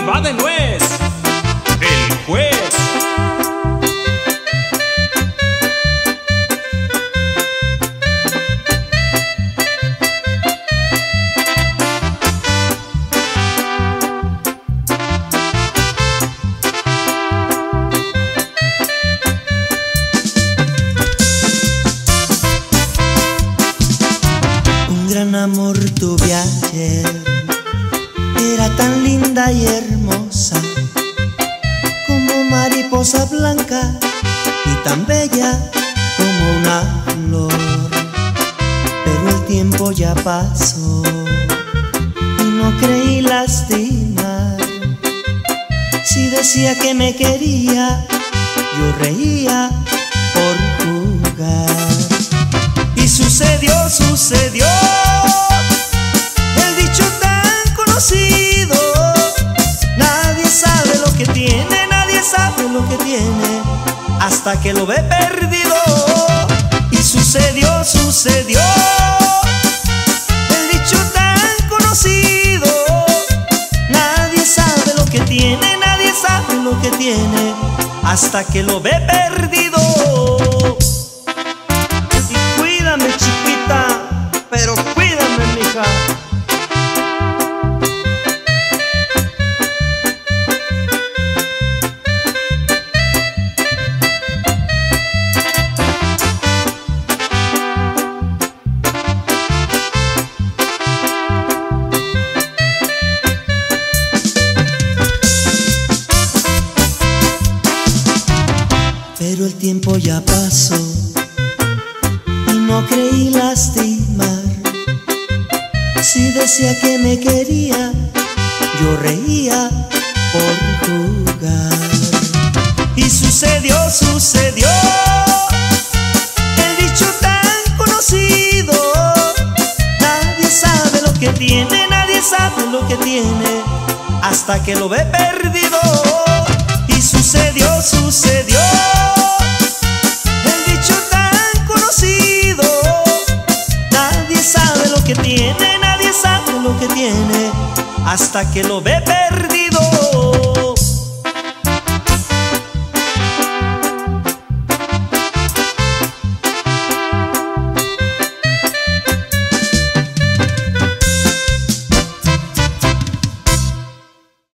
va de nuez. El juez. Un gran amor tuve ayer, y hermosa, como mariposa blanca y tan bella como una flor. Pero el tiempo ya pasó y no creí lastimar. Si decía que me quería, yo reía por jugar. Y sucedió, sucedió Hasta que lo ve perdido. Y sucedió, sucedió. El dicho tan conocido. Nadie sabe lo que tiene, nadie sabe lo que tiene Hasta que lo ve perdido Pero el tiempo ya pasó y no creí lastimar. Si decía que me quería, yo reía por jugar. Y sucedió, sucedió el dicho tan conocido. Nadie sabe lo que tiene, nadie sabe lo que tiene, hasta que lo ve perdido. Y sucedió, sucedió que tiene, nadie sabe lo que tiene, hasta que lo ve perdido.